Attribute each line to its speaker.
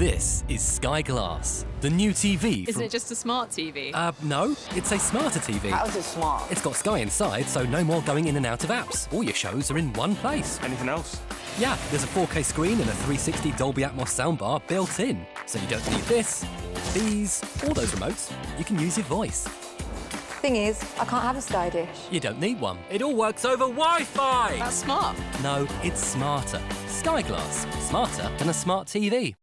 Speaker 1: This is Sky Glass, the new TV.
Speaker 2: Isn't it just a smart TV?
Speaker 1: Uh, no, it's a smarter TV.
Speaker 3: How's it smart?
Speaker 1: It's got Sky inside, so no more going in and out of apps. All your shows are in one place.
Speaker 4: Anything else?
Speaker 1: Yeah, there's a 4K screen and a 360 Dolby Atmos soundbar built in. So you don't need this, these, or those remotes. You can use your voice.
Speaker 5: Thing is, I can't have a Sky Dish.
Speaker 1: You don't need one. It all works over Wi-Fi!
Speaker 2: That's smart.
Speaker 1: No, it's smarter. Sky Glass. Smarter than a smart TV.